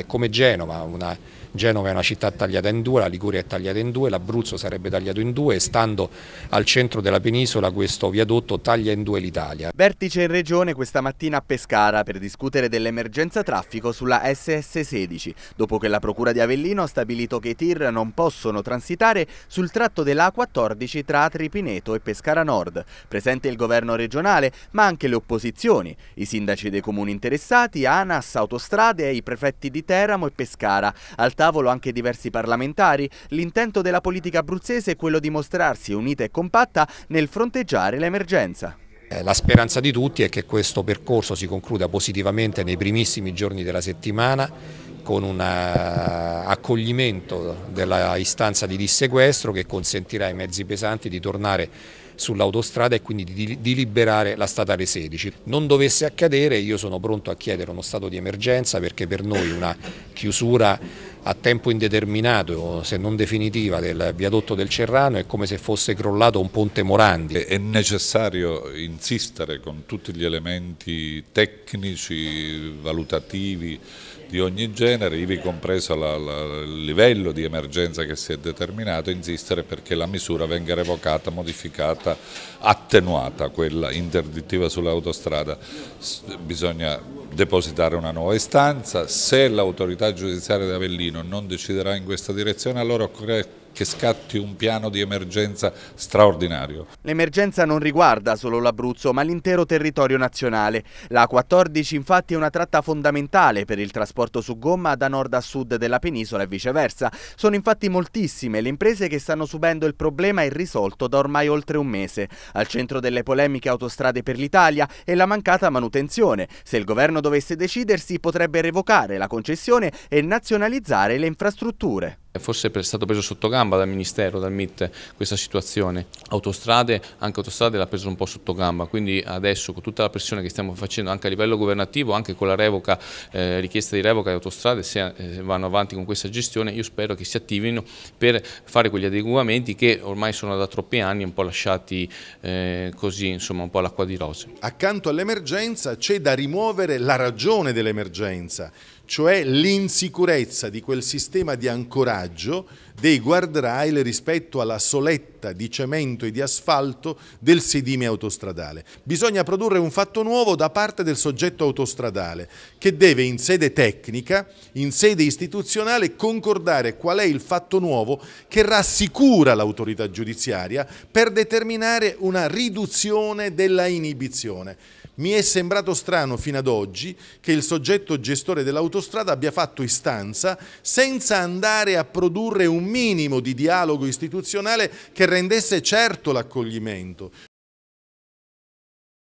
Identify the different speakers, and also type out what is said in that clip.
Speaker 1: è come Genova, una, Genova è una città tagliata in due, la Liguria è tagliata in due, l'Abruzzo sarebbe tagliato in due e stando al centro della penisola questo viadotto taglia in due l'Italia.
Speaker 2: Vertice in regione questa mattina a Pescara per discutere dell'emergenza traffico sulla SS16, dopo che la Procura di Avellino ha stabilito che i tir non possono transitare sul tratto della A14 tra Tripineto e Pescara Nord. Presente il governo regionale, ma anche le opposizioni, i sindaci dei comuni interessati, ANAS, Autostrade e i prefetti di Teramo e Pescara. Al tavolo anche diversi parlamentari. L'intento della politica abruzzese è quello di mostrarsi unita e compatta nel fronteggiare l'emergenza.
Speaker 1: Eh, la speranza di tutti è che questo percorso si concluda positivamente nei primissimi giorni della settimana con un eh, accoglimento della istanza di dissequestro che consentirà ai mezzi pesanti di tornare sull'autostrada e quindi di, di, liberare la statale 16. Non dovesse accadere io sono pronto a chiedere uno stato di emergenza perché per noi una chiusura a tempo indeterminato, se non definitiva, del viadotto del Cerrano è come se fosse crollato un ponte Morandi.
Speaker 3: È necessario insistere con tutti gli elementi tecnici, valutativi di ogni genere, ivi compreso la, la, il livello di emergenza che si è determinato, insistere perché la misura venga revocata, modificata, attenuata, quella interdittiva sull'autostrada. Bisogna depositare una nuova istanza, se l'autorità giudiziaria di Avellino non deciderà in questa direzione allora occorre che scatti un piano di emergenza straordinario.
Speaker 2: L'emergenza non riguarda solo l'Abruzzo ma l'intero territorio nazionale. La 14 infatti è una tratta fondamentale per il trasporto su gomma da nord a sud della penisola e viceversa. Sono infatti moltissime le imprese che stanno subendo il problema irrisolto da ormai oltre un mese. Al centro delle polemiche autostrade per l'Italia è la mancata manutenzione. Se il governo dovesse decidersi potrebbe revocare la concessione e nazionalizzare le infrastrutture.
Speaker 4: Forse è stato preso sotto gamba dal Ministero, dal MIT, questa situazione. Autostrade, anche Autostrade l'ha preso un po' sotto gamba, quindi adesso con tutta la pressione che stiamo facendo anche a livello governativo, anche con la revoca, eh, richiesta di revoca di Autostrade, se eh, vanno avanti con questa gestione, io spero che si attivino per fare quegli adeguamenti che ormai sono da troppi anni un po' lasciati eh, così, insomma un po' all'acqua di rose.
Speaker 5: Accanto all'emergenza c'è da rimuovere la ragione dell'emergenza, cioè l'insicurezza di quel sistema di ancoraggio dei guardrail rispetto alla soletta di cemento e di asfalto del sedime autostradale. Bisogna produrre un fatto nuovo da parte del soggetto autostradale che deve in sede tecnica, in sede istituzionale concordare qual è il fatto nuovo che rassicura l'autorità giudiziaria per determinare una riduzione della inibizione. Mi è sembrato strano fino ad oggi che il soggetto gestore dell'autostrada abbia fatto istanza senza andare a produrre un minimo di dialogo istituzionale che rendesse certo l'accoglimento.